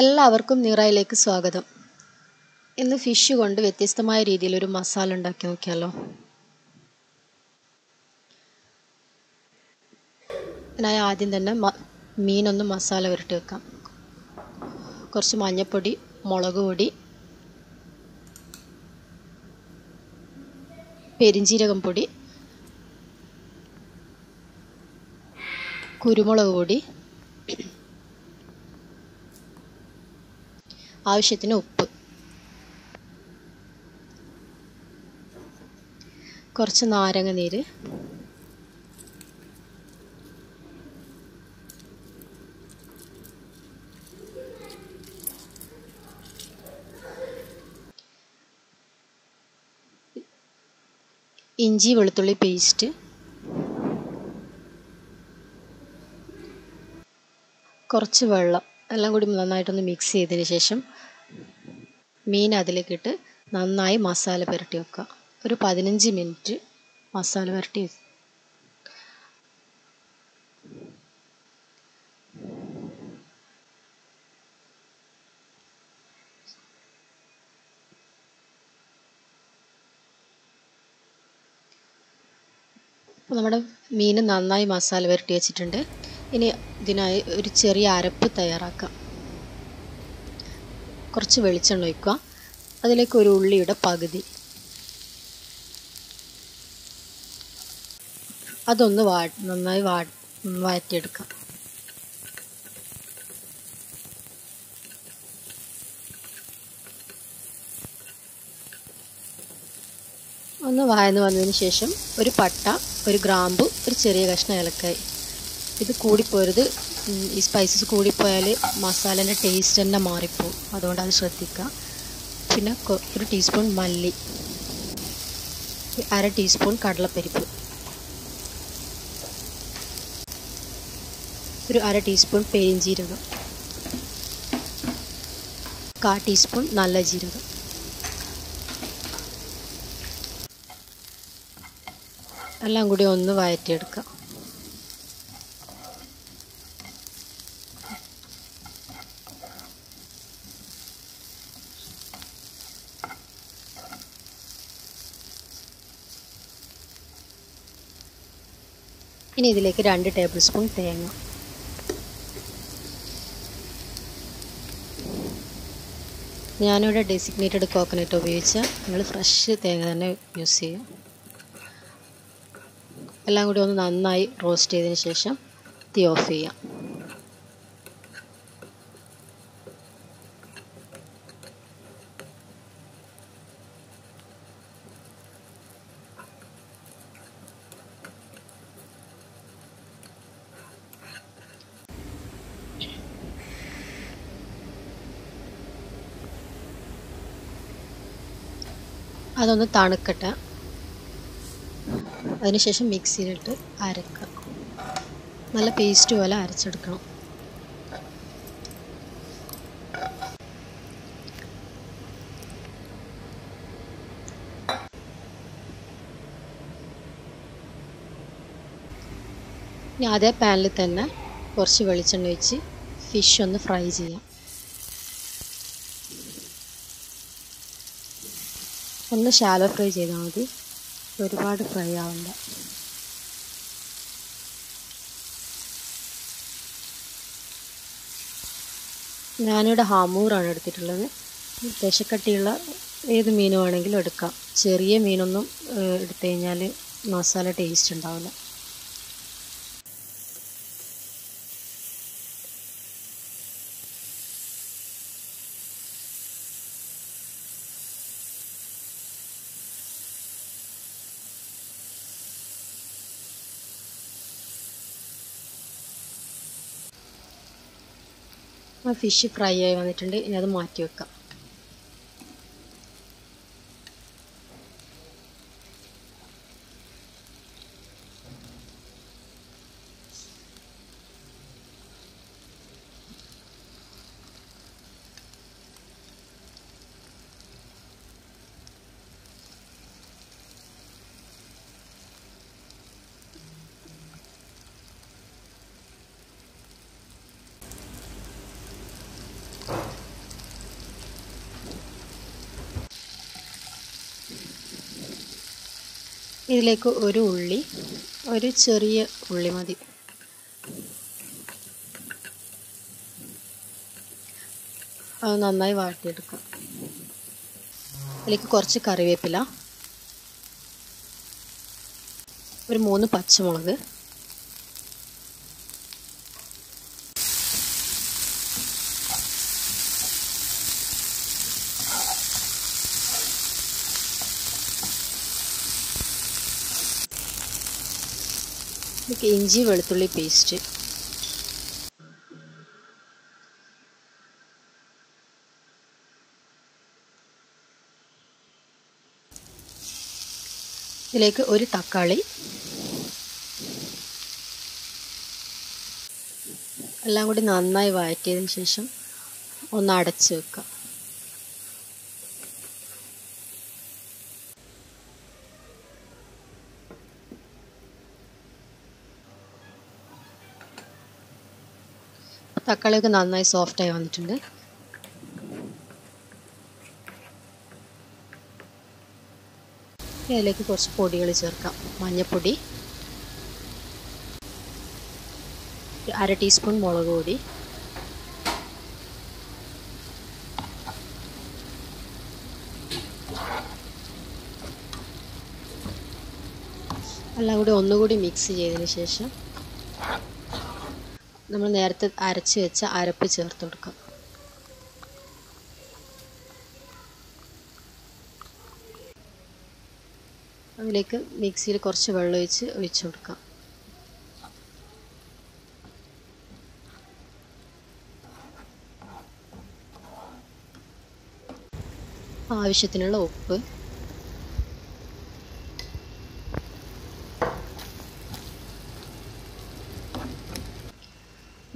എല്ലാവർക്കും നീറായിലേക്ക് സ്വാഗതം. ഇന്ന് ഫിഷ് കൊണ്ട് വ്യത്യസ്തമായ രീതിയിൽ ഒരു മസാല ഉണ്ടാക്കി നോക്കിയാലോ. ഞാൻ ആദ്യം തന്നെ മീനൊന്ന് മസാല ഉരുട്ടി വെക്കാം. കുറച്ച് മഞ്ഞൾപ്പൊടി മുളക് പൊടി പെരിഞ്ചീരകം പൊടി കുരുമുളക് പൊടി ആവശ്യത്തിന് ഉപ്പ്. കുറച്ച് നാരങ്ങ നീര്. ഇഞ്ചി വെളുത്തുള്ളി പേസ്റ്റ്. കുറച്ച് വെള്ളം. എല്ലാം കൂടി നന്നായിട്ടൊന്ന് മിക്സ് ചെയ്തതിന് ശേഷം മീൻ അതിലേക്കിട്ട് നന്നായി മസാല പുരട്ടി വെക്കുക. ഒരു പതിനഞ്ച് മിനിറ്റ് മസാല പുരട്ടി നമ്മുടെ മീൻ നന്നായി മസാല പുരട്ടി വെച്ചിട്ടുണ്ട്. ഇനി ഇതിനായി ഒരു ചെറിയ അരപ്പ് തയ്യാറാക്കാം. കുറച്ച് വെളിച്ചെണ്ണ ഒഴിക്കുക. അതിലേക്ക് ഒരു ഉള്ളിയുടെ പകുതി. അതൊന്ന് വാ നന്നായി വാ വഴറ്റിയെടുക്കാം. ഒന്ന് വായന്ന് വന്നതിന് ശേഷം ഒരു പട്ട ഒരു ഗ്രാമ്പു ഒരു ചെറിയ കഷ്ണ ഏലക്കായി. ഇത് കൂടിപ്പോരുത്. ഉം, ഈ സ്പൈസസ് കൂടിപ്പോയാൽ മസാലേന്റെ ടേസ്റ്റ് തന്നെ മാറിപ്പോവും. അതുകൊണ്ട് അത് ശ്രദ്ധിക്കുക പിന്നെ ഒരു ടീസ്പൂൺ മല്ലി. അര ടീസ്പൂൺ കടലപ്പരിപ്പ്. ഒരു അര ടീസ്പൂൺ പെരിഞ്ജീരകം കാ ടീസ്പൂൺ നല്ല ജീരകം. എല്ലാം കൂടി ഒന്ന് വഴറ്റിയെടുക്കാം ഇനി ഇതിലേക്ക് രണ്ട് ടേബിൾ സ്പൂൺ തേങ്ങ. ഞാനിവിടെ ഡെസിഗ്നേറ്റഡ് കോക്കനട്ട് ഉപയോഗിച്ച് നിങ്ങൾ ഫ്രഷ് തേങ്ങ തന്നെ യൂസ് ചെയ്യുക എല്ലാം കൂടി ഒന്ന് നന്നായി റോസ്റ്റ് ചെയ്തതിന് ശേഷം തീ ഓഫ് ചെയ്യാം. അതൊന്ന് തണുക്കട്ടെ. അതിനുശേഷം മിക്സിയിലിട്ട് അരക്കുക നല്ല പേസ്റ്റ് പോലെ അരച്ചെടുക്കണം. ഇനി അതേ പാനിൽ തന്നെ കുറച്ച് വെളിച്ചെണ്ണ ഒഴിച്ച് ഫിഷ് ഒന്ന് ഫ്രൈ ചെയ്യാം. ഒന്ന് ഷാലോ ഫ്രൈ ചെയ്താൽ മതി. ഒരുപാട് ഫ്രൈ ആവണ്ട. ഞാനിവിടെ ഹാമൂറാണ് എടുത്തിട്ടുള്ളത്. ദശക്കട്ടിയുള്ള ഏത് മീൻ വേണമെങ്കിലും എടുക്കാം. ചെറിയ മീനൊന്നും എടുത്തു കഴിഞ്ഞാൽ മസാല ടേസ്റ്റ് ഉണ്ടാവില്ല. ആ ഫിഷ് ഫ്രൈ ആയി വന്നിട്ടുണ്ട്. ഇനി അത് മാറ്റി വെക്കാം. ഇതിലേക്ക് ഒരു ഉള്ളി ഒരു ചെറിയ ഉള്ളി മതി. അത് നന്നായി വാട്ടിയെടുക്കാം. അതിലേക്ക് കുറച്ച് കറിവേപ്പില ഒരു മൂന്ന് പച്ചമുളക് ഇതിലേക്ക് ഇഞ്ചി വെളുത്തുള്ളി പേസ്റ്റ് ഇതിലേക്ക് ഒരു തക്കാളി. എല്ലാം കൂടി നന്നായി വഴറ്റിയതിന് ശേഷം ഒന്ന് അടച്ചു വെക്കുക. തക്കാളിയൊക്കെ നന്നായി സോഫ്റ്റായി വന്നിട്ടുണ്ട്. അതിലേക്ക് കുറച്ച് പൊടികൾ ചേർക്കാം. മഞ്ഞൾപ്പൊടി അര ടീസ്പൂൺ മുളക് പൊടി എല്ലാം കൂടി ഒന്നുകൂടി മിക്സ് ചെയ്തതിന് ശേഷം നമ്മൾ നേരത്തെ അരച്ച് വെച്ച അരപ്പ് ചേർത്ത് കൊടുക്കാം. അതിലേക്ക് മിക്സിയിൽ കുറച്ച് വെള്ളം ഒഴിച്ച് ഒഴിച്ചു കൊടുക്കാം. ആവശ്യത്തിനുള്ള ഉപ്പ്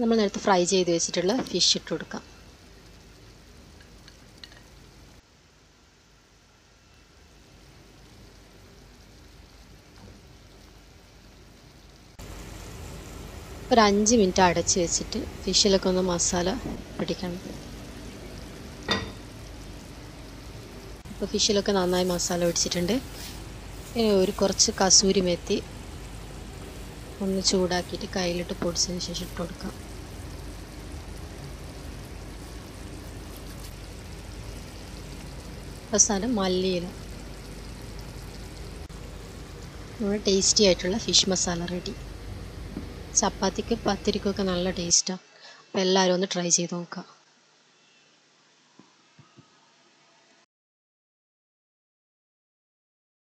നമ്മൾ നേരത്തെ ഫ്രൈ ചെയ്ത് വെച്ചിട്ടുള്ള ഫിഷ് ഇട്ട് കൊടുക്കാം. ഒരു അഞ്ച് മിനിറ്റ് അടച്ച് വെച്ചിട്ട് ഫിഷിലൊക്കെ ഒന്ന് മസാല പിടിക്കണം. അപ്പോൾ ഫിഷിലൊക്കെ നന്നായി മസാല പിടിച്ചിട്ടുണ്ട്. ഇനി ഒരു കുറച്ച് കസൂരി മെത്തി ഒന്ന് ചൂടാക്കിയിട്ട് കയ്യിലിട്ട് പൊടിച്ചതിന് ശേഷം ഇട്ട് കൊടുക്കാം. അവസാനം മല്ലിയില. നമ്മുടെ ടേസ്റ്റി ആയിട്ടുള്ള ഫിഷ് മസാല റെഡി ചപ്പാത്തിക്ക് പത്തിരിക്കൊക്കെ നല്ല ടേസ്റ്റാണ് അപ്പോൾ എല്ലാവരും ഒന്ന് ട്രൈ ചെയ്ത് നോക്കാം